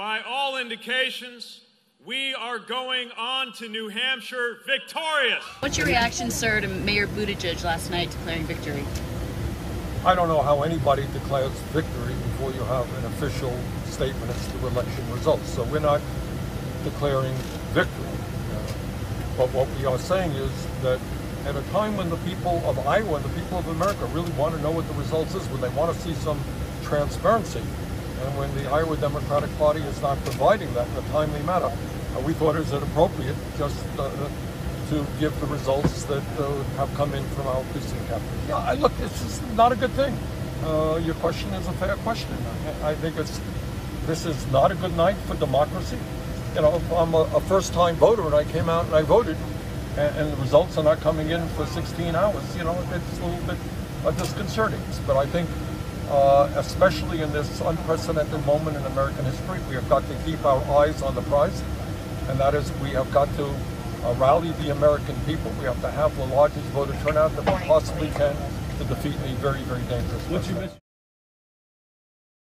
By all indications, we are going on to New Hampshire victorious. What's your reaction, sir, to Mayor Buttigieg last night declaring victory? I don't know how anybody declares victory before you have an official statement as to election results. So we're not declaring victory. Uh, but what we are saying is that at a time when the people of Iowa and the people of America really want to know what the results is, when they want to see some transparency, and when the Iowa Democratic Party is not providing that in a timely manner, uh, we thought it was inappropriate just uh, to give the results that uh, have come in from our precinct captain. Yeah, I, look, this is not a good thing. Uh, your question is a fair question. I, I, think it's this is not a good night for democracy. You know, I'm a, a first-time voter and I came out and I voted, and, and, the results are not coming in for 16 hours. You know, it's a little bit uh, disconcerting. But I think uh, especially in this unprecedented moment in American history. We have got to keep our eyes on the prize, and that is we have got to uh, rally the American people. We have to have the largest voter turnout that we possibly can to defeat a very, very dangerous president.